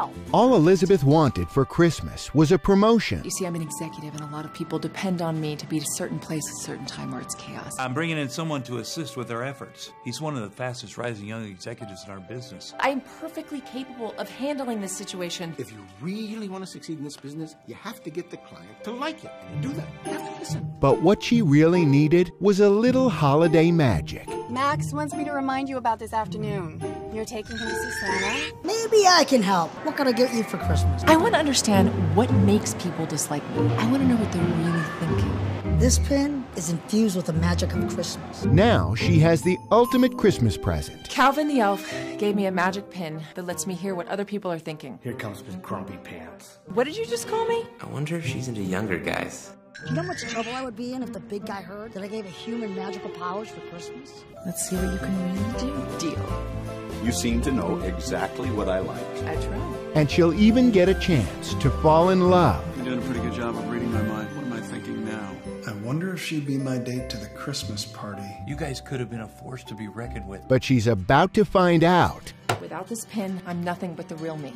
Bell. All Elizabeth wanted for Christmas was a promotion. You see, I'm an executive, and a lot of people depend on me to be at a certain place at a certain time or it's chaos. I'm bringing in someone to assist with our efforts. He's one of the fastest rising young executives in our business. I'm perfectly capable of handling this situation. If you really want to succeed in this business, you have to get the client to like it. And to do that, you have to listen. But what she really needed was a little holiday magic. Max wants me to remind you about this afternoon. You're taking him to see Santa? Maybe I can help. What can I get you for Christmas? I want to understand what makes people dislike me. I want to know what they're really thinking. This pin is infused with the magic of Christmas. Now she has the ultimate Christmas present. Calvin the elf gave me a magic pin that lets me hear what other people are thinking. Here comes Miss Grumpy Pants. What did you just call me? I wonder if she's into younger guys. You know how much trouble I would be in if the big guy heard that I gave a human magical powers for Christmas? Let's see what you can really do. Deal. You seem to know exactly what I like. I try. And she'll even get a chance to fall in love. You're doing a pretty good job of reading my mind. What am I thinking now? I wonder if she'd be my date to the Christmas party. You guys could have been a force to be reckoned with. But she's about to find out. Without this pin, I'm nothing but the real me.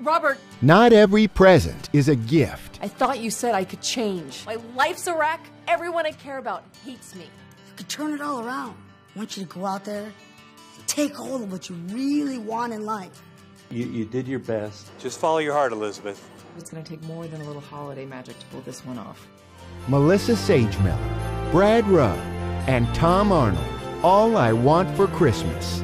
Robert! Not every present is a gift. I thought you said I could change. My life's a wreck. Everyone I care about hates me. You could turn it all around. I want you to go out there, take hold of what you really want in life. You, you did your best. Just follow your heart, Elizabeth. It's going to take more than a little holiday magic to pull this one off. Melissa Sagemiller, Brad Rowe, and Tom Arnold. All I Want for Christmas.